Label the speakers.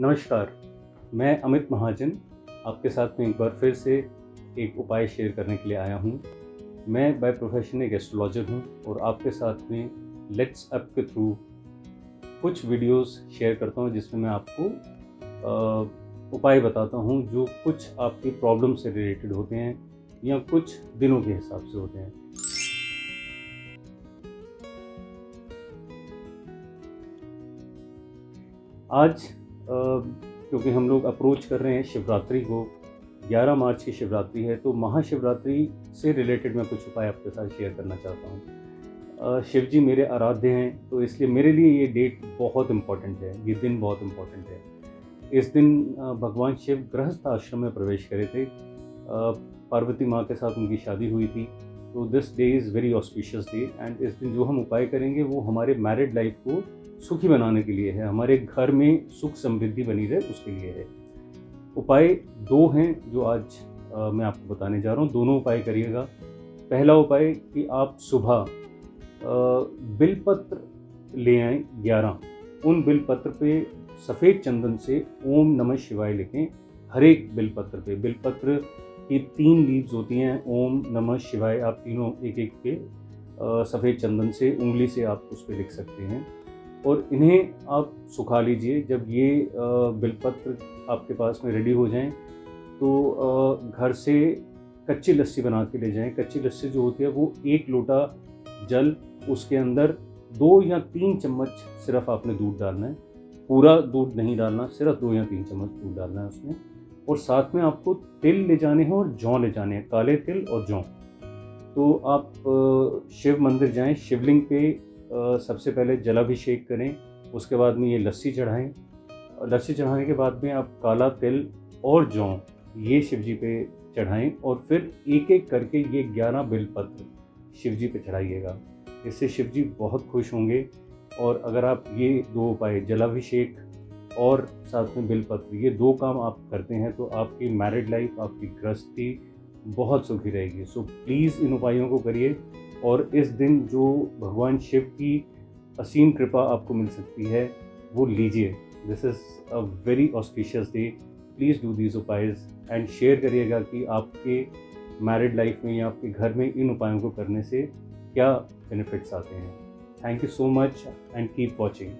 Speaker 1: नमस्कार, मैं अमित महाजन आपके साथ में एक बार फिर से एक उपाय शेयर करने के लिए आया हूँ। मैं बाय प्रोफेशन एक एस्ट्रोलॉजर हूँ और आपके साथ में लेट्स अप के थ्रू कुछ वीडियोस शेयर करता हूँ जिसमें मैं आपको उपाय बताता हूँ जो कुछ आपकी प्रॉब्लम से रिलेटेड होते हैं या कुछ दिनों के हिसाब से होते हैं। आज क्योंकि हम लोग अप्रोच कर रहे हैं शिवरात्रि को। 11 मार्च की शिवरात्रि है तो महाशिवरात्रि से रिलेटेड मैं कुछ उपाय आपके साथ शेयर करना चाहता हूँ। शिव जी मेरे आराध्य हैं तो इसलिए मेरे लिए ये डेट बहुत इंपॉर्टेंट है, ये दिन बहुत इंपॉर्टेंट है। इस दिन भगवान शिव गृहस्थ आश्रम में प्रवेश करे थे। पार्वती माँ के साथ उनकी शादी हुई थी। तो this day is very auspicious day and इस दिन जो हम उपाय करेंगे वो हमारे मैरिड लाइफ को सुखी बनाने के लिए है। हमारे घर में सुख समृद्धि बनी रहे उसके लिए है। उपाय दो हैं जो आज आ, मैं आपको बताने जा रहा हूँ। दोनों उपाय करिएगा। पहला उपाय कि आप सुबह बिलपत्र ले आएँ ग्यारह। उन बिलपत्र पे सफ़ेद चंदन से ओम नमः शिवाय लिखें। हर एक बिलपत्र पे बिलपत्र की तीन लीव्स होती हैं। ओम नमः शिवाय, आप तीनों एक एक पे सफ़ेद चंदन से, उंगली से आप उस पर लिख सकते हैं। और इन्हें आप सुखा लीजिए। जब ये बिलपत्र आपके पास में रेडी हो जाएँ तो घर से कच्ची लस्सी बना के ले जाएँ। कच्ची लस्सी जो होती है, वो एक लोटा जल, उसके अंदर दो या तीन चम्मच सिर्फ़ आपने दूध डालना है। पूरा दूध नहीं डालना, सिर्फ़ दो या तीन चम्मच दूध डालना है उसमें। और साथ में आपको तिल ले जाने हैं और जौ ले जाने हैं, काले तिल और जौ। तो आप शिव मंदिर जाएँ, शिवलिंग पे सबसे पहले जलाभिषेक करें, उसके बाद में ये लस्सी चढ़ाएँ। लस्सी चढ़ाने के बाद में आप काला तिल और जौ, ये शिव जी पे चढ़ाएँ और फिर एक एक करके ये ग्यारह बिलपत्र शिव जी पे चढ़ाइएगा। इससे शिव जी बहुत खुश होंगे और अगर आप ये दो उपाय, जलाभिषेक और साथ में बिलपत्र ये दो काम आप करते हैं तो आपकी मैरिड लाइफ आपकी गृहस्थी बहुत सुखी रहेगी। सो प्लीज़ इन उपायों को करिए और इस दिन जो भगवान शिव की असीम कृपा आपको मिल सकती है, वो लीजिए। This is a very auspicious day please do these उपायज and share करिएगा कि आपके मैरिड लाइफ में या आपके घर में इन उपायों को करने से क्या बेनिफिट्स आते हैं। Thank you so much and keep watching